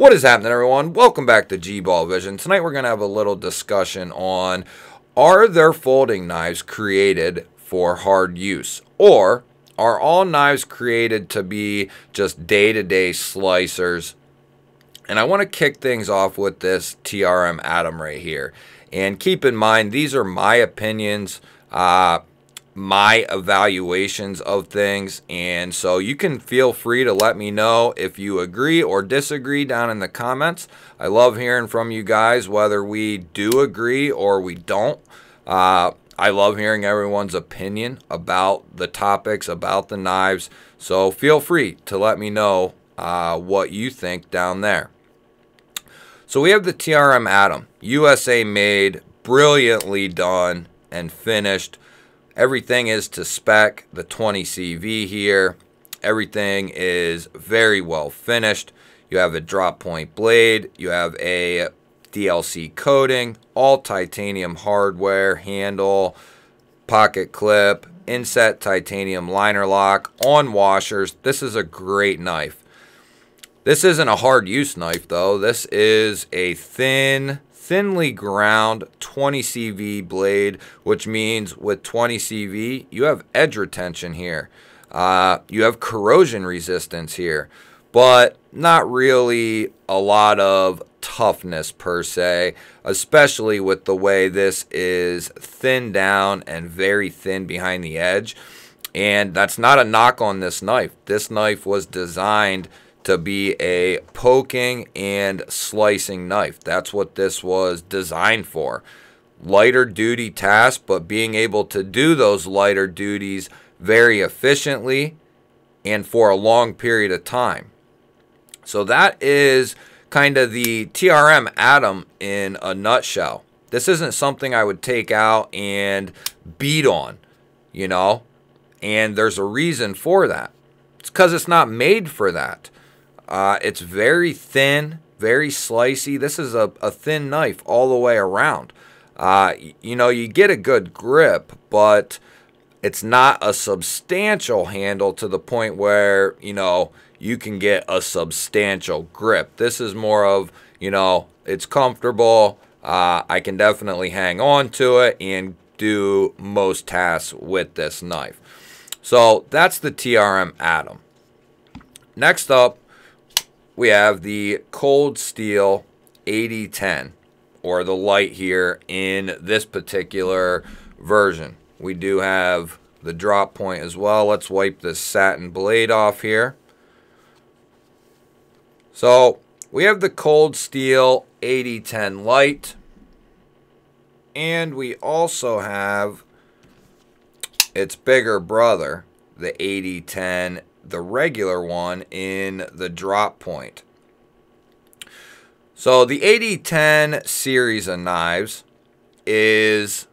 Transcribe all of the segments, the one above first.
What is happening, everyone? Welcome back to G-Ball Vision. Tonight we're going to have a little discussion on are there folding knives created for hard use? Or are all knives created to be just day-to-day slicers? And I want to kick things off with this TRM Atom right here. And keep in mind, these are my opinions. Uh, my evaluations of things. And so you can feel free to let me know if you agree or disagree down in the comments. I love hearing from you guys, whether we do agree or we don't. Uh, I love hearing everyone's opinion about the topics, about the knives. So feel free to let me know uh, what you think down there. So we have the TRM Atom, USA made, brilliantly done and finished. Everything is to spec, the 20 CV here. Everything is very well finished. You have a drop point blade. You have a DLC coating, all titanium hardware, handle, pocket clip, inset titanium liner lock, on washers. This is a great knife. This isn't a hard use knife though. This is a thin thinly ground 20 CV blade, which means with 20 CV, you have edge retention here. Uh, you have corrosion resistance here, but not really a lot of toughness per se, especially with the way this is thin down and very thin behind the edge. And that's not a knock on this knife. This knife was designed to be a poking and slicing knife. That's what this was designed for. Lighter duty task, but being able to do those lighter duties very efficiently and for a long period of time. So that is kind of the TRM atom in a nutshell. This isn't something I would take out and beat on, you know, and there's a reason for that. It's because it's not made for that. Uh, it's very thin, very slicey. This is a, a thin knife all the way around. Uh, you know, you get a good grip, but it's not a substantial handle to the point where, you know, you can get a substantial grip. This is more of, you know, it's comfortable. Uh, I can definitely hang on to it and do most tasks with this knife. So that's the TRM Atom. Next up, we have the cold steel AD10 or the light here in this particular version. We do have the drop point as well. Let's wipe this satin blade off here. So we have the cold steel AD10 light and we also have its bigger brother, the AD10 the regular one in the drop point. So the AD10 series of knives is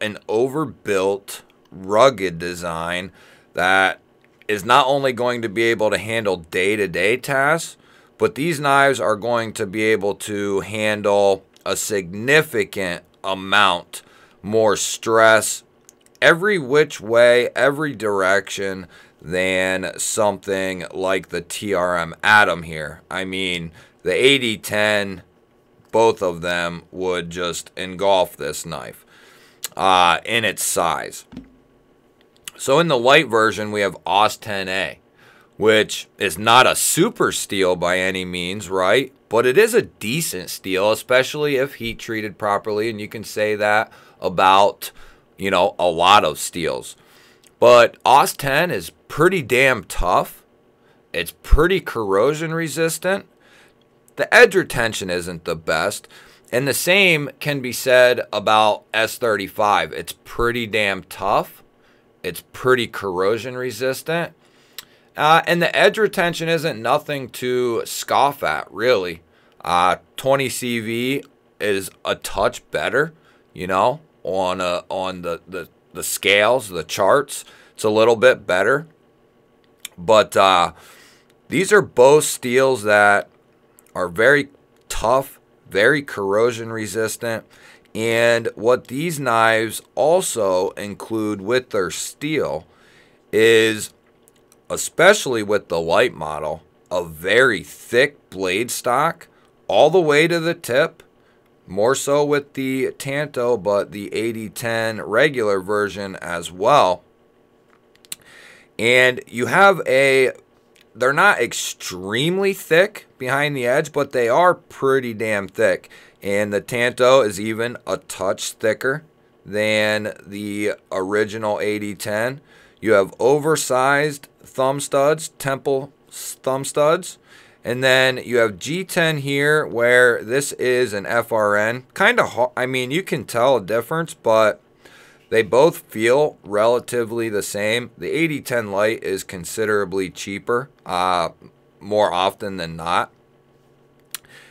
an overbuilt, rugged design that is not only going to be able to handle day-to-day -day tasks, but these knives are going to be able to handle a significant amount more stress every which way, every direction than something like the TRM Atom here. I mean, the AD10, both of them would just engulf this knife uh, in its size. So in the light version, we have AUS 10A, which is not a super steel by any means, right? But it is a decent steel, especially if heat treated properly. And you can say that about, you know, a lot of steels. But AUS 10 is pretty damn tough. It's pretty corrosion resistant. The edge retention isn't the best. And the same can be said about S35. It's pretty damn tough. It's pretty corrosion resistant. Uh, and the edge retention isn't nothing to scoff at, really. Uh, 20 CV is a touch better, you know, on a, uh, on the, the the scales, the charts. It's a little bit better. But uh, these are both steels that are very tough, very corrosion resistant. And what these knives also include with their steel is, especially with the light model, a very thick blade stock all the way to the tip. More so with the Tanto, but the AD10 regular version as well. And you have a, they're not extremely thick behind the edge, but they are pretty damn thick. And the Tanto is even a touch thicker than the original AD10. You have oversized thumb studs, temple thumb studs. And then you have G10 here where this is an FRN. Kind of, I mean, you can tell a difference, but they both feel relatively the same. The AD10 light is considerably cheaper uh, more often than not.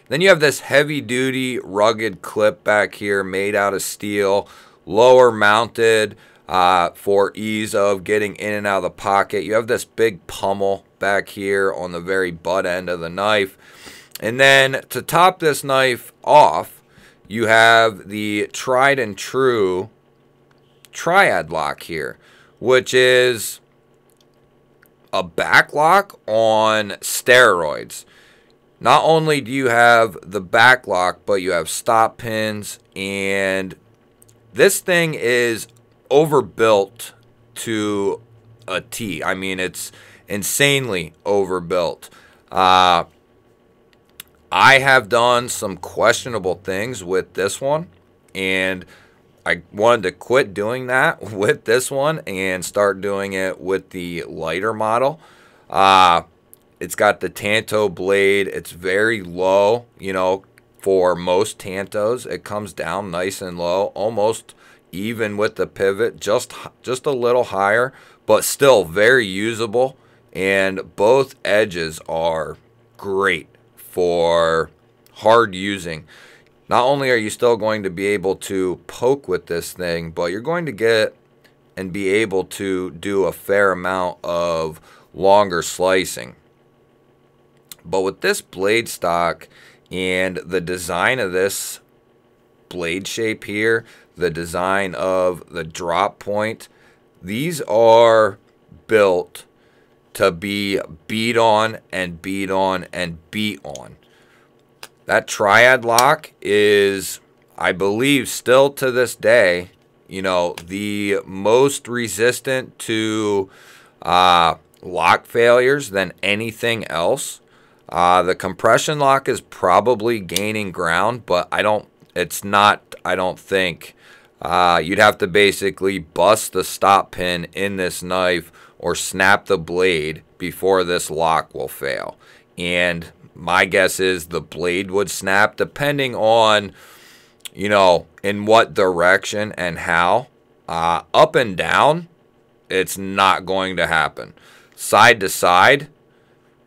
Then you have this heavy duty rugged clip back here made out of steel, lower mounted uh, for ease of getting in and out of the pocket. You have this big pommel back here on the very butt end of the knife. And then to top this knife off, you have the tried and true triad lock here, which is a back lock on steroids. Not only do you have the back lock, but you have stop pins, and this thing is overbuilt to a T. I mean, it's insanely overbuilt. Uh, I have done some questionable things with this one, and I wanted to quit doing that with this one and start doing it with the lighter model. Uh, it's got the Tanto blade. It's very low, you know, for most Tantos. It comes down nice and low, almost even with the pivot, just just a little higher, but still very usable. And both edges are great for hard using. Not only are you still going to be able to poke with this thing, but you're going to get and be able to do a fair amount of longer slicing. But with this blade stock and the design of this blade shape here, the design of the drop point. These are built to be beat on and beat on and beat on. That triad lock is, I believe, still to this day, you know, the most resistant to uh, lock failures than anything else. Uh, the compression lock is probably gaining ground, but I don't, it's not, I don't think, uh, you'd have to basically bust the stop pin in this knife or snap the blade before this lock will fail. And my guess is the blade would snap depending on, you know, in what direction and how. Uh, up and down, it's not going to happen. Side to side,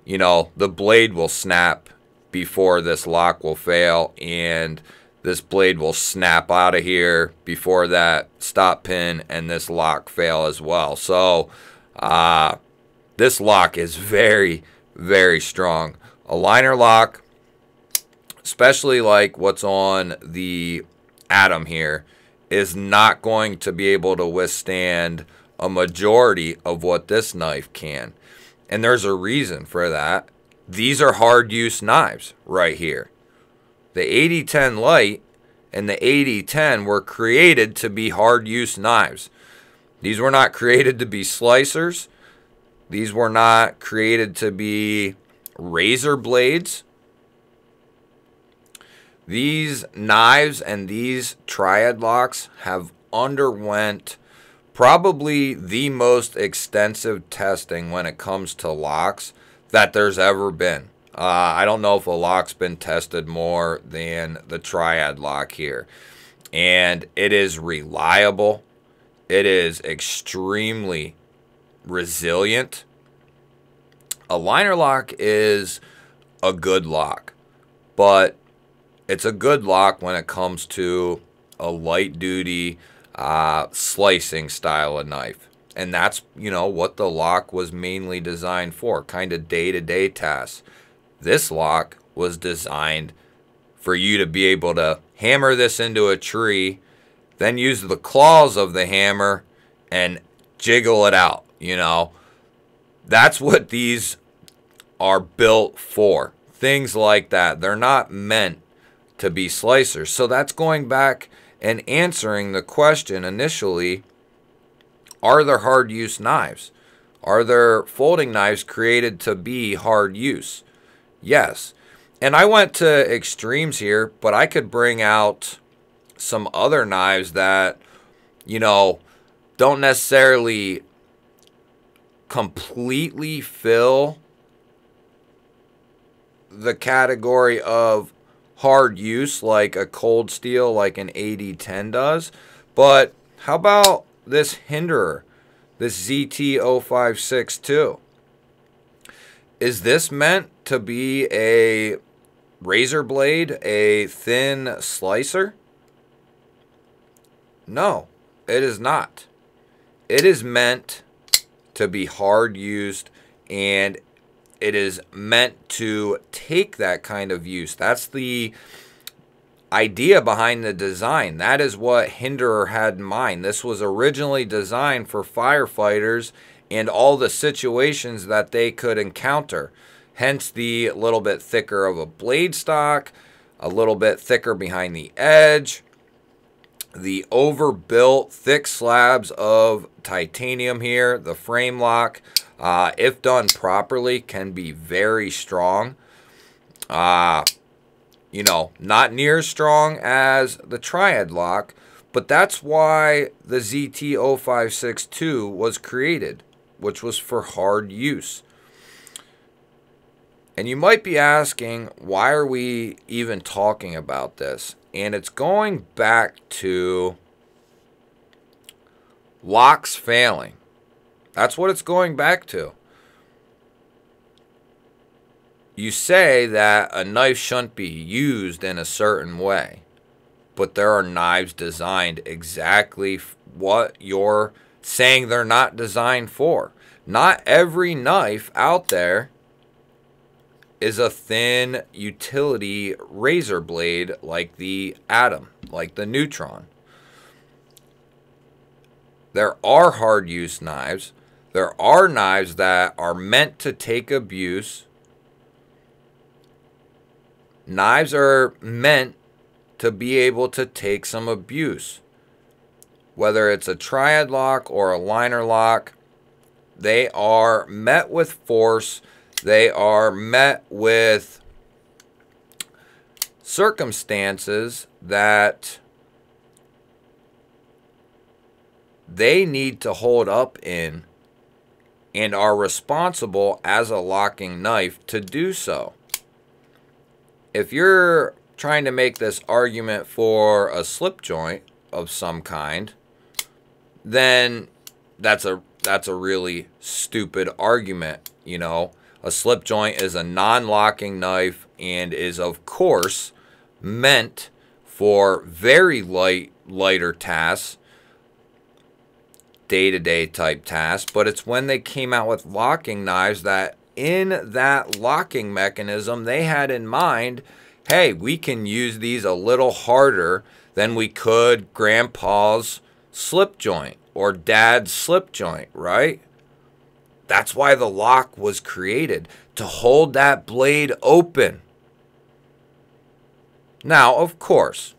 you know, the blade will snap before this lock will fail. And this blade will snap out of here before that stop pin and this lock fail as well. So uh, this lock is very, very strong. A liner lock, especially like what's on the Atom here, is not going to be able to withstand a majority of what this knife can. And there's a reason for that. These are hard use knives right here. The AD10 light and the AD10 were created to be hard use knives. These were not created to be slicers. These were not created to be razor blades. These knives and these triad locks have underwent probably the most extensive testing when it comes to locks that there's ever been. Uh, I don't know if a lock's been tested more than the Triad lock here. And it is reliable. It is extremely resilient. A liner lock is a good lock, but it's a good lock when it comes to a light duty uh, slicing style of knife. And that's, you know, what the lock was mainly designed for, kind of day to day tasks. This lock was designed for you to be able to hammer this into a tree, then use the claws of the hammer and jiggle it out, you know. That's what these are built for. Things like that. They're not meant to be slicers. So that's going back and answering the question initially are there hard use knives? Are there folding knives created to be hard use? Yes. And I went to extremes here, but I could bring out some other knives that, you know, don't necessarily completely fill the category of hard use like a cold steel like an AD10 does. But how about this Hinderer, this ZT0562? Is this meant to be a razor blade, a thin slicer? No, it is not. It is meant to be hard used and it is meant to take that kind of use. That's the idea behind the design. That is what Hinderer had in mind. This was originally designed for firefighters and all the situations that they could encounter. Hence the little bit thicker of a blade stock, a little bit thicker behind the edge, the overbuilt thick slabs of titanium here, the frame lock, uh, if done properly, can be very strong. Uh, you know, not near as strong as the Triad lock, but that's why the ZT0562 was created, which was for hard use. And you might be asking, why are we even talking about this? And it's going back to locks failing. That's what it's going back to. You say that a knife shouldn't be used in a certain way, but there are knives designed exactly what you're saying they're not designed for. Not every knife out there is a thin utility razor blade like the Atom, like the Neutron. There are hard use knives there are knives that are meant to take abuse. Knives are meant to be able to take some abuse. Whether it's a triad lock or a liner lock, they are met with force. They are met with circumstances that they need to hold up in and are responsible as a locking knife to do so. If you're trying to make this argument for a slip joint of some kind, then that's a that's a really stupid argument, you know. A slip joint is a non-locking knife and is of course meant for very light lighter tasks day to day type tasks, but it's when they came out with locking knives that in that locking mechanism they had in mind hey, we can use these a little harder than we could grandpa's slip joint or dad's slip joint, right? That's why the lock was created to hold that blade open. Now, of course,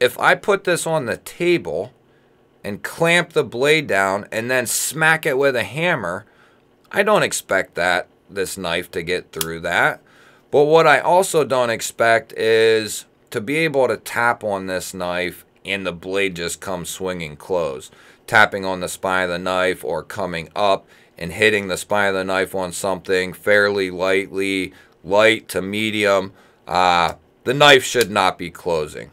if I put this on the table and clamp the blade down and then smack it with a hammer, I don't expect that, this knife to get through that. But what I also don't expect is to be able to tap on this knife and the blade just comes swinging closed. Tapping on the spine of the knife or coming up and hitting the spine of the knife on something fairly lightly, light to medium. Uh, the knife should not be closing.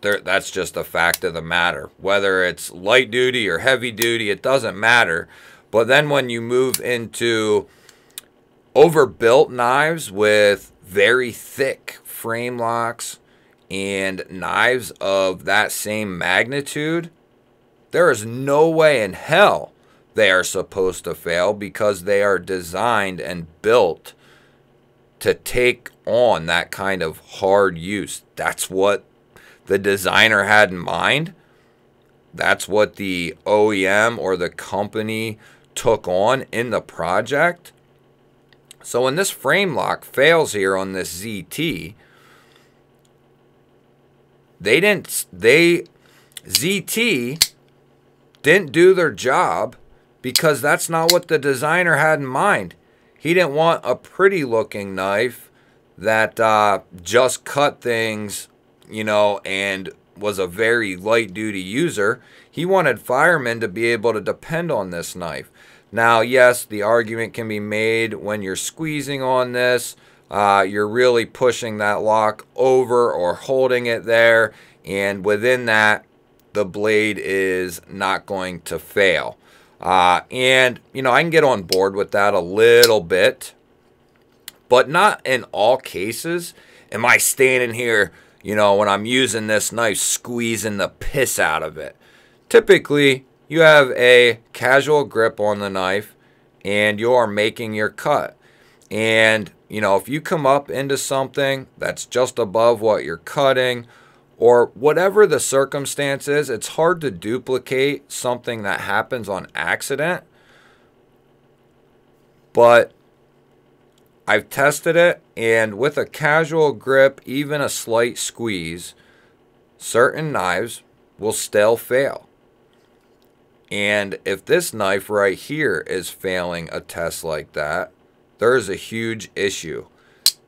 There, that's just a fact of the matter. Whether it's light duty or heavy duty, it doesn't matter. But then when you move into overbuilt knives with very thick frame locks and knives of that same magnitude, there is no way in hell they are supposed to fail because they are designed and built to take on that kind of hard use. That's what the designer had in mind. That's what the OEM or the company took on in the project. So when this frame lock fails here on this ZT, they didn't they ZT didn't do their job because that's not what the designer had in mind. He didn't want a pretty looking knife that uh, just cut things, you know, and was a very light duty user. He wanted firemen to be able to depend on this knife. Now, yes, the argument can be made when you're squeezing on this, uh, you're really pushing that lock over or holding it there, and within that, the blade is not going to fail. Uh, and, you know, I can get on board with that a little bit, but not in all cases. Am I standing here, you know, when I'm using this knife, squeezing the piss out of it? Typically, you have a casual grip on the knife and you are making your cut. And, you know, if you come up into something that's just above what you're cutting, or whatever the circumstance is, it's hard to duplicate something that happens on accident. But I've tested it, and with a casual grip, even a slight squeeze, certain knives will still fail. And if this knife right here is failing a test like that, there is a huge issue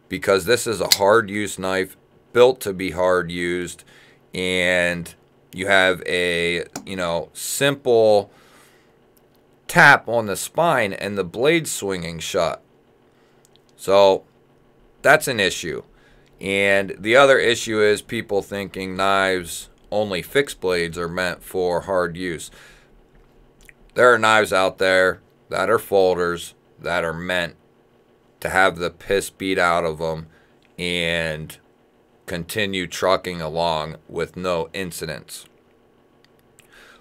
because this is a hard use knife built to be hard used and you have a you know simple tap on the spine and the blade swinging shut. So that's an issue. And the other issue is people thinking knives only fixed blades are meant for hard use. There are knives out there that are folders that are meant to have the piss beat out of them and continue trucking along with no incidents.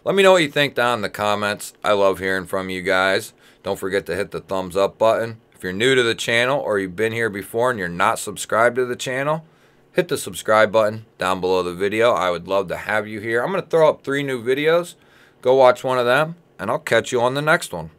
Let me know what you think down in the comments. I love hearing from you guys. Don't forget to hit the thumbs up button. If you're new to the channel or you've been here before and you're not subscribed to the channel, hit the subscribe button down below the video. I would love to have you here. I'm going to throw up three new videos. Go watch one of them, and I'll catch you on the next one.